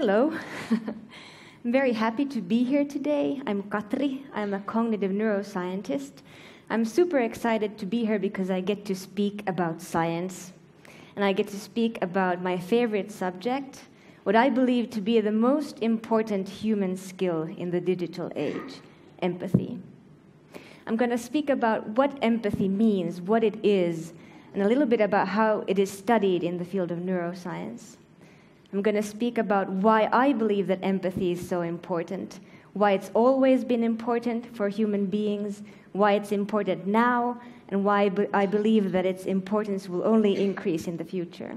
Hello. I'm very happy to be here today. I'm Katri. I'm a cognitive neuroscientist. I'm super excited to be here because I get to speak about science. And I get to speak about my favorite subject, what I believe to be the most important human skill in the digital age empathy. I'm going to speak about what empathy means, what it is, and a little bit about how it is studied in the field of neuroscience. I'm going to speak about why I believe that empathy is so important, why it's always been important for human beings, why it's important now, and why I believe that its importance will only increase in the future.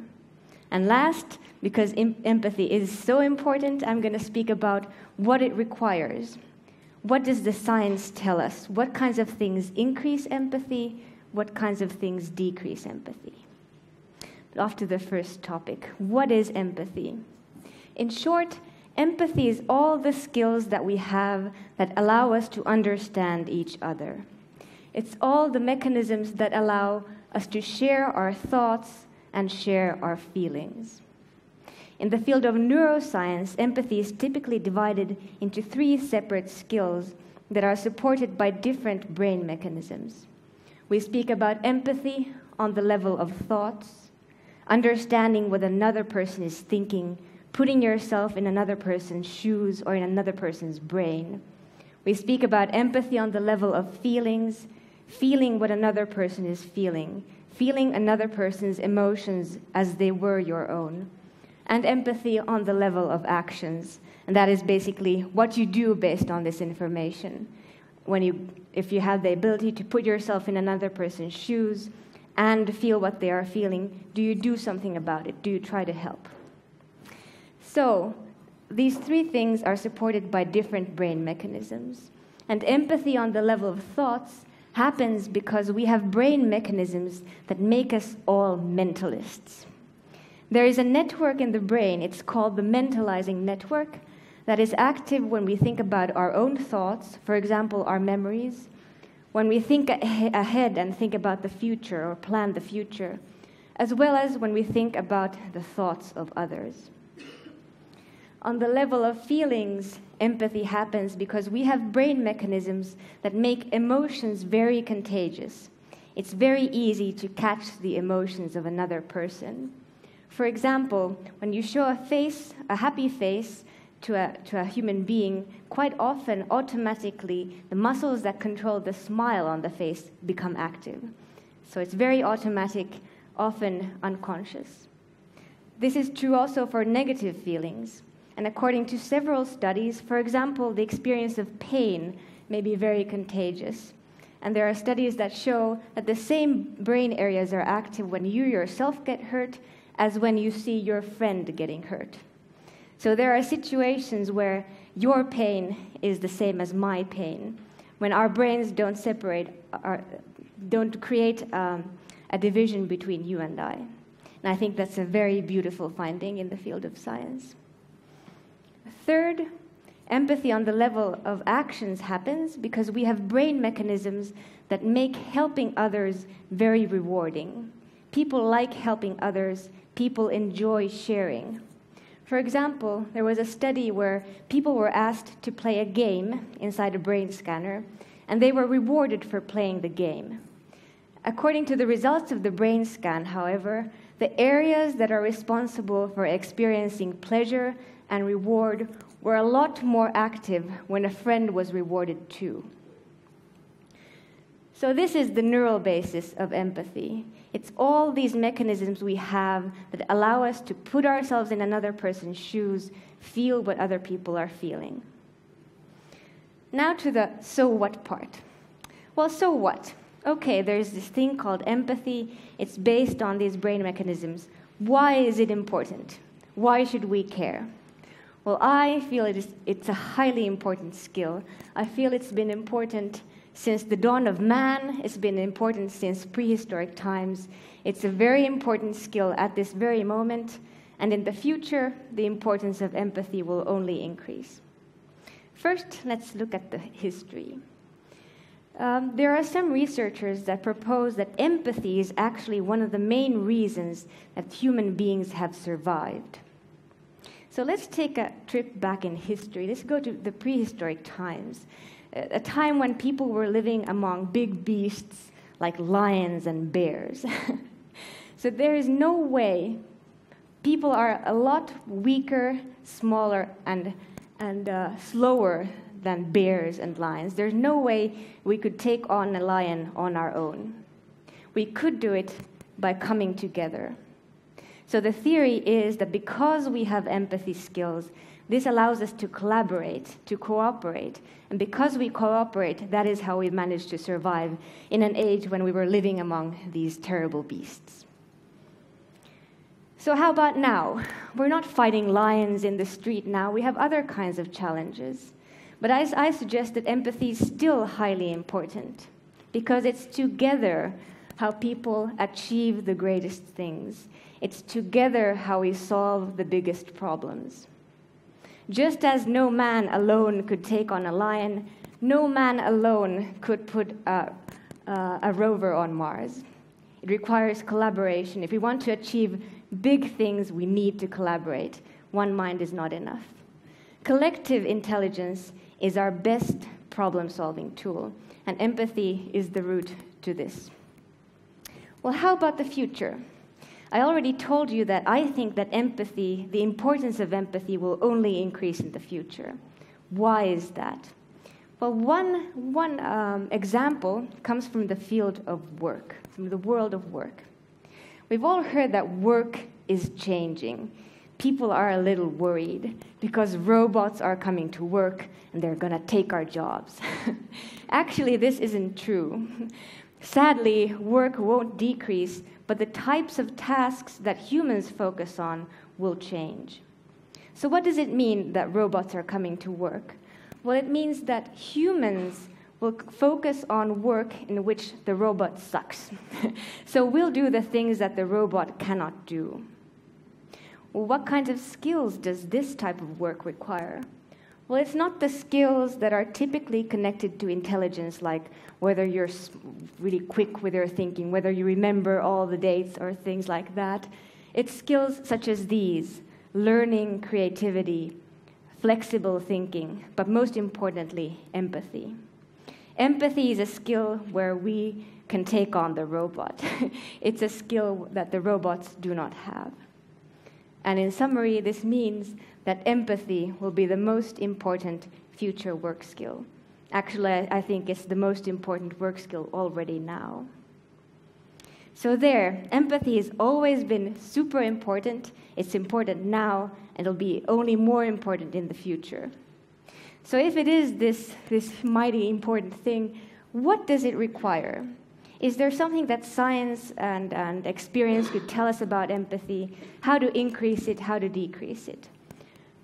And last, because em empathy is so important, I'm going to speak about what it requires. What does the science tell us? What kinds of things increase empathy? What kinds of things decrease empathy? After the first topic. What is empathy? In short, empathy is all the skills that we have that allow us to understand each other. It's all the mechanisms that allow us to share our thoughts and share our feelings. In the field of neuroscience, empathy is typically divided into three separate skills that are supported by different brain mechanisms. We speak about empathy on the level of thoughts, understanding what another person is thinking, putting yourself in another person's shoes or in another person's brain. We speak about empathy on the level of feelings, feeling what another person is feeling, feeling another person's emotions as they were your own, and empathy on the level of actions. And that is basically what you do based on this information. When you, if you have the ability to put yourself in another person's shoes, and feel what they are feeling, do you do something about it? Do you try to help? So, these three things are supported by different brain mechanisms. And empathy on the level of thoughts happens because we have brain mechanisms that make us all mentalists. There is a network in the brain, it's called the mentalizing network, that is active when we think about our own thoughts, for example, our memories, when we think ahead and think about the future or plan the future, as well as when we think about the thoughts of others. On the level of feelings, empathy happens because we have brain mechanisms that make emotions very contagious. It's very easy to catch the emotions of another person. For example, when you show a face, a happy face, to a, to a human being, quite often, automatically, the muscles that control the smile on the face become active. So it's very automatic, often unconscious. This is true also for negative feelings. And according to several studies, for example, the experience of pain may be very contagious. And there are studies that show that the same brain areas are active when you yourself get hurt as when you see your friend getting hurt. So there are situations where your pain is the same as my pain, when our brains don't separate, our, don't create um, a division between you and I. And I think that's a very beautiful finding in the field of science. Third, empathy on the level of actions happens because we have brain mechanisms that make helping others very rewarding. People like helping others, people enjoy sharing. For example, there was a study where people were asked to play a game inside a brain scanner, and they were rewarded for playing the game. According to the results of the brain scan, however, the areas that are responsible for experiencing pleasure and reward were a lot more active when a friend was rewarded too. So, this is the neural basis of empathy. It's all these mechanisms we have that allow us to put ourselves in another person's shoes, feel what other people are feeling. Now to the so what part. Well, so what? Okay, there's this thing called empathy. It's based on these brain mechanisms. Why is it important? Why should we care? Well, I feel it is, it's a highly important skill. I feel it's been important since the dawn of man, it's been important since prehistoric times. It's a very important skill at this very moment, and in the future, the importance of empathy will only increase. First, let's look at the history. Um, there are some researchers that propose that empathy is actually one of the main reasons that human beings have survived. So let's take a trip back in history. Let's go to the prehistoric times, a time when people were living among big beasts like lions and bears. so there is no way people are a lot weaker, smaller, and, and uh, slower than bears and lions. There's no way we could take on a lion on our own. We could do it by coming together. So the theory is that because we have empathy skills, this allows us to collaborate, to cooperate. And because we cooperate, that is how we managed to survive in an age when we were living among these terrible beasts. So, how about now? We're not fighting lions in the street now. We have other kinds of challenges. But I, I suggest that empathy is still highly important because it's together how people achieve the greatest things. It's together how we solve the biggest problems. Just as no man alone could take on a lion, no man alone could put a, a, rover on Mars. It requires collaboration. If we want to achieve big things, we need to collaborate. One mind is not enough. Collective intelligence is our best problem solving tool, and empathy is the root to this. Well, how about the future? I already told you that I think that empathy, the importance of empathy, will only increase in the future. Why is that? Well, one, one um, example comes from the field of work, from the world of work. We've all heard that work is changing people are a little worried because robots are coming to work and they're going to take our jobs. Actually, this isn't true. Sadly, work won't decrease, but the types of tasks that humans focus on will change. So, what does it mean that robots are coming to work? Well, it means that humans will focus on work in which the robot sucks. so, we'll do the things that the robot cannot do. Well, what kinds of skills does this type of work require? Well, it's not the skills that are typically connected to intelligence, like whether you're really quick with your thinking, whether you remember all the dates or things like that. It's skills such as these learning, creativity, flexible thinking, but most importantly, empathy. Empathy is a skill where we can take on the robot. it's a skill that the robots do not have. And in summary, this means that empathy will be the most important future work skill. Actually, I think it's the most important work skill already now. So, there, empathy has always been super important. It's important now, and it'll be only more important in the future. So, if it is this, this mighty important thing, what does it require? Is there something that science and, and experience could tell us about empathy? How to increase it, how to decrease it?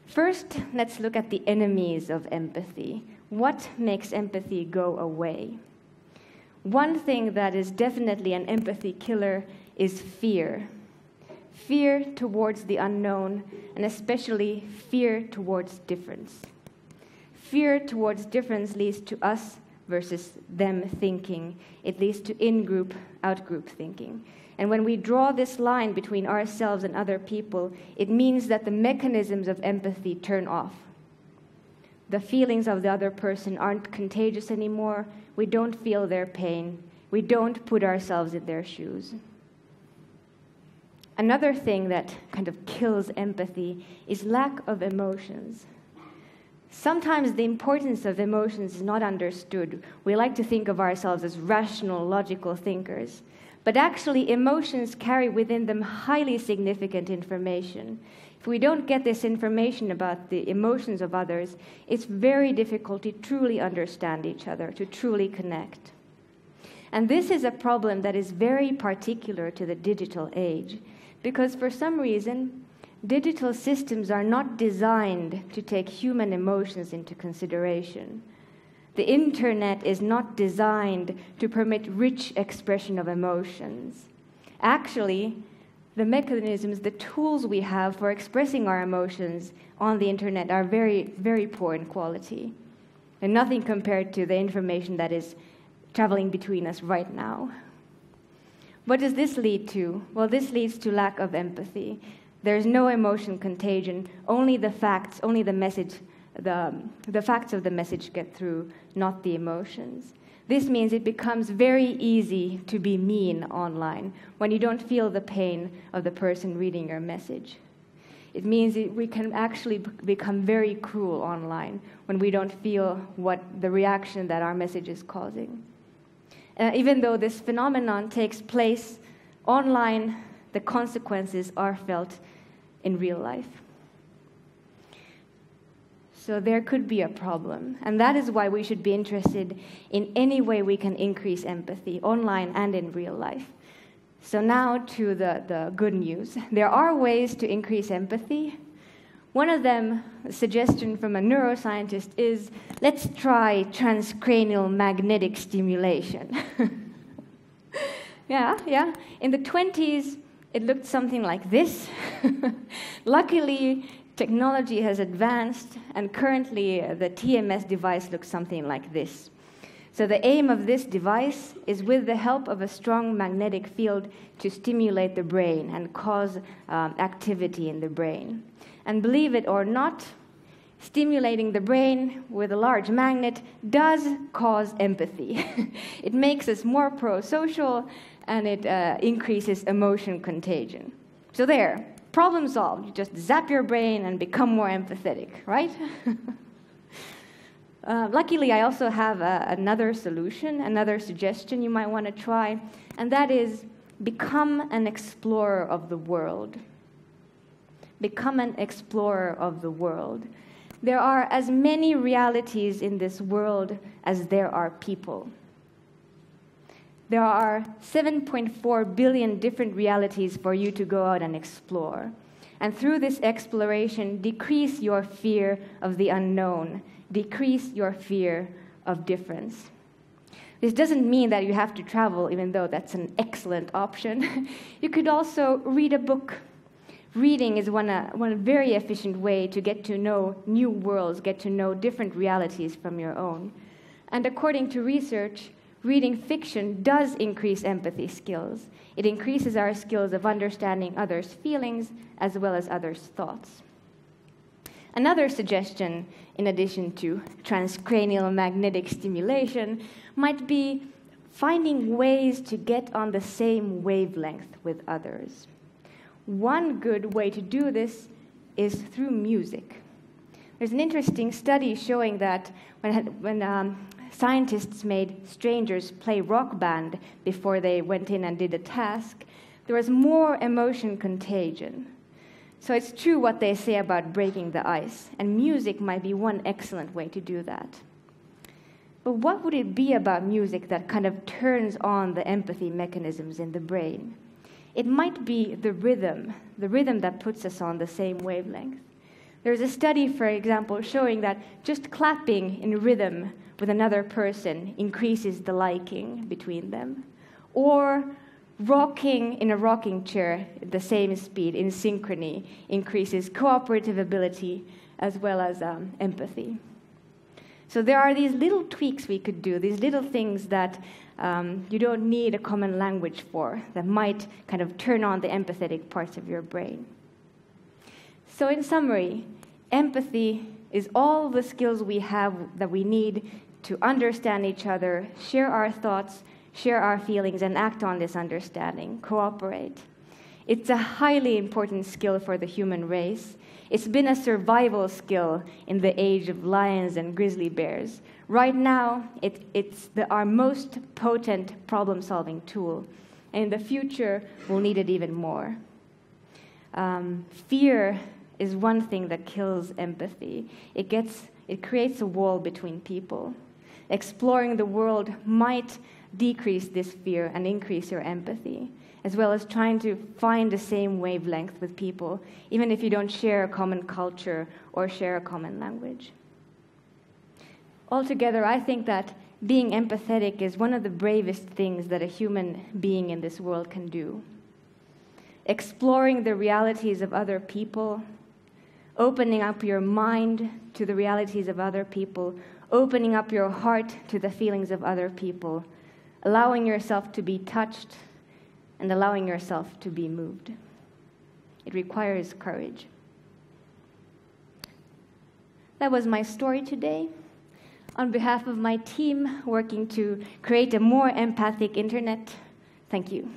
First, let's look at the enemies of empathy. What makes empathy go away? One thing that is definitely an empathy killer is fear. Fear towards the unknown, and especially fear towards difference. Fear towards difference leads to us versus them thinking. It leads to in group, out group thinking. And when we draw this line between ourselves and other people, it means that the mechanisms of empathy turn off. The feelings of the other person aren't contagious anymore. We don't feel their pain. We don't put ourselves in their shoes. Another thing that kind of kills empathy is lack of emotions. Sometimes the importance of emotions is not understood. We like to think of ourselves as rational, logical thinkers. But actually, emotions carry within them highly significant information. If we don't get this information about the emotions of others, it's very difficult to truly understand each other, to truly connect. And this is a problem that is very particular to the digital age, because for some reason, digital systems are not designed to take human emotions into consideration. The internet is not designed to permit rich expression of emotions. Actually, the mechanisms, the tools we have for expressing our emotions on the internet are very, very poor in quality. And nothing compared to the information that is traveling between us right now. What does this lead to? Well, this leads to lack of empathy. There's no emotion contagion, only the facts, only the message, the, the facts of the message get through, not the emotions. This means it becomes very easy to be mean online when you don't feel the pain of the person reading your message. It means it, we can actually become very cruel online when we don't feel what the reaction that our message is causing. Uh, even though this phenomenon takes place online, the consequences are felt in real life. So there could be a problem. And that is why we should be interested in any way we can increase empathy, online and in real life. So now to the, the good news. There are ways to increase empathy. One of them, a suggestion from a neuroscientist, is let's try transcranial magnetic stimulation. yeah, yeah. In the 20s, it looked something like this. Luckily, technology has advanced, and currently uh, the TMS device looks something like this. So, the aim of this device is with the help of a strong magnetic field to stimulate the brain and cause um, activity in the brain. And believe it or not, stimulating the brain with a large magnet does cause empathy. it makes us more pro social and it uh, increases emotion contagion. So, there, problem solved. You just zap your brain and become more empathetic, right? uh, luckily, I also have a, another solution, another suggestion you might want to try, and that is become an explorer of the world. Become an explorer of the world. There are as many realities in this world as there are people. There are 7.4 billion different realities for you to go out and explore. And through this exploration, decrease your fear of the unknown, decrease your fear of difference. This doesn't mean that you have to travel, even though that's an excellent option. you could also read a book. Reading is one, uh, one very efficient way to get to know new worlds, get to know different realities from your own. And according to research, reading fiction does increase empathy skills. It increases our skills of understanding others' feelings as well as others' thoughts. Another suggestion, in addition to transcranial magnetic stimulation, might be finding ways to get on the same wavelength with others. One good way to do this is through music. There's an interesting study showing that when, when um, scientists made strangers play rock band before they went in and did a task, there was more emotion contagion. So it's true what they say about breaking the ice, and music might be one excellent way to do that. But what would it be about music that kind of turns on the empathy mechanisms in the brain? It might be the rhythm, the rhythm that puts us on the same wavelength. There's a study, for example, showing that just clapping in rhythm with another person increases the liking between them. Or rocking in a rocking chair at the same speed in synchrony increases cooperative ability as well as um, empathy. So there are these little tweaks we could do, these little things that um, you don't need a common language for, that might kind of turn on the empathetic parts of your brain. So, in summary, empathy is all the skills we have that we need to understand each other, share our thoughts, share our feelings, and act on this understanding, cooperate. It's a highly important skill for the human race. It's been a survival skill in the age of lions and grizzly bears. Right now, it, it's the, our most potent problem solving tool. And in the future, we'll need it even more. Um, fear is one thing that kills empathy. It, gets, it creates a wall between people exploring the world might decrease this fear and increase your empathy, as well as trying to find the same wavelength with people, even if you don't share a common culture or share a common language. Altogether, I think that being empathetic is one of the bravest things that a human being in this world can do. Exploring the realities of other people, opening up your mind to the realities of other people opening up your heart to the feelings of other people, allowing yourself to be touched, and allowing yourself to be moved. It requires courage. That was my story today. On behalf of my team working to create a more empathic internet, thank you.